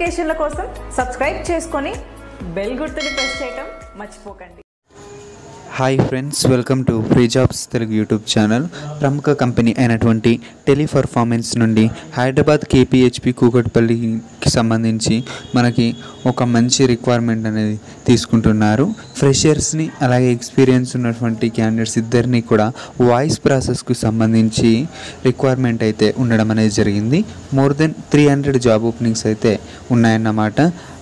నోటిఫికేషన్ల కోసం సబ్స్క్రైబ్ చేసుకొని బెల్ గుర్తుని ప్రెస్ చేయటం మర్చిపోకండి. Hi friends welcome to free jobs Telugu YouTube channel ప్రముఖ కంపెనీ అయినటువంటి టెలిపర్ఫార్మెన్స్ నుండి హైదరాబాద్ కేపీహెచ్పి కూకట్పల్లికి సంబంధించి మనకి ఒక మంచి రిక్వైర్మెంట్ అనేది తీసుకుంటున్నారు. ఫ్రెషర్స్ని అలాగే ఎక్స్పీరియన్స్ ఉన్నటువంటి క్యాండిడేట్స్ ఇద్దరిని కూడా వాయిస్ ప్రాసెస్కు సంబంధించి రిక్వైర్మెంట్ అయితే ఉండడం అనేది జరిగింది. More than three hundred job openings అయితే ఉన్నాయన్నమాట.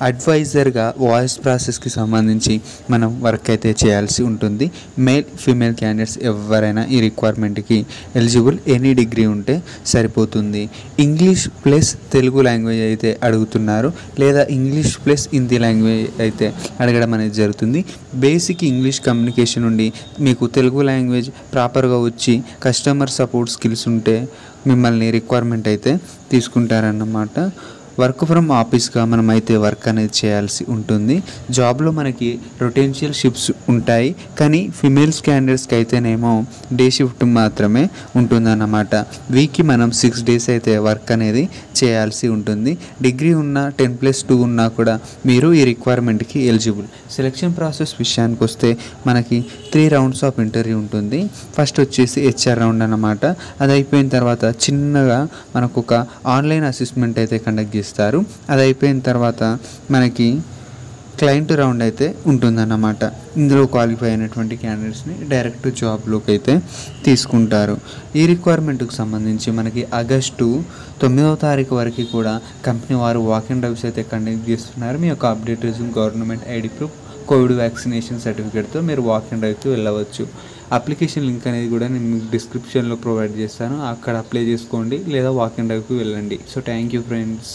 అడ్వైజర్గా వాయిస్ ప్రాసెస్కి సంబంధించి మనం వర్క్ అయితే చేయాల్సి ఉంటుంది. మేల్ ఫీమేల్ క్యాండిడేట్స్ ఎవరైనా ఈ రిక్వైర్మెంట్కి ఎలిజిబుల్ ఎనీ డిగ్రీ ఉంటే సరిపోతుంది. ఇంగ్లీష్ ప్లస్ తెలుగు లాంగ్వేజ్ అయితే అడుగుతున్నారు. లేదా ఇంగ్లీష్ ప్లస్ హిందీ లాంగ్వేజ్ అయితే వెళ్ళడం అనేది జరుగుతుంది. బేసిక్ ఇంగ్లీష్ కమ్యూనికేషన్ నుండి మీకు తెలుగు లాంగ్వేజ్ ప్రాపర్గా వచ్చి కస్టమర్ సపోర్ట్ స్కిల్స్ ఉంటే మిమ్మల్ని రిక్వైర్మెంట్ అయితే తీసుకుంటారన్నమాట. వర్క్ ఫ్రమ్ ఆఫీస్గా మనం అయితే వర్క్ అనేది చేయాల్సి ఉంటుంది. జాబ్లో మనకి రొటెన్షియల్ షిఫ్ట్స్ ఉంటాయి. కానీ ఫిమేల్స్ క్యాండిడేట్స్కి అయితేనేమో డే షిఫ్ట్ మాత్రమే ఉంటుందన్నమాట. వీక్కి మనం సిక్స్ డేస్ అయితే వర్క్ అనేది చేయాల్సి ఉంటుంది. డిగ్రీ ఉన్న టెన్ ప్లస్ టూ ఉన్నా కూడా మీరు ఈ రిక్వైర్మెంట్కి ఎలిజిబుల్. సెలక్షన్ ప్రాసెస్ విషయానికి వస్తే మనకి త్రీ రౌండ్స్ ఆఫ్ ఇంటర్వ్యూ ఉంటుంది. ఫస్ట్ వచ్చేసి హెచ్ఆర్ రౌండ్ అన్నమాట. అది అయిపోయిన తర్వాత చిన్నగా మనకు ఒక ఆన్లైన్ అసెస్మెంట్ అయితే కండక్ట్ చేస్తారు. ఇస్తారు అది అయిపోయిన తర్వాత మనకి క్లయింట్ రౌండ్ అయితే ఉంటుందన్నమాట. ఇందులో క్వాలిఫై అయినటువంటి క్యాండిడేట్స్ని డైరెక్ట్ జాబ్లోకి అయితే తీసుకుంటారు. ఈ రిక్వైర్మెంట్కి సంబంధించి మనకి ఆగస్టు తొమ్మిదవ తారీఖు వరకు కూడా కంపెనీ వారు వాక్ అండ్ డ్రైవ్స్ అయితే కండక్ట్ చేస్తున్నారు. మీ యొక్క update government ID proof covid vaccination సర్టిఫికేట్తో మీరు వాక్ అండ్ డ్రైవ్కి వెళ్ళవచ్చు. అప్లికేషన్ లింక్ అనేది కూడా నేను మీకు డిస్క్రిప్షన్లో ప్రొవైడ్ చేస్తాను. అక్కడ అప్లై చేసుకోండి లేదా వాక్ అండ్ డ్రైవ్కి వెళ్ళండి. So thank you friends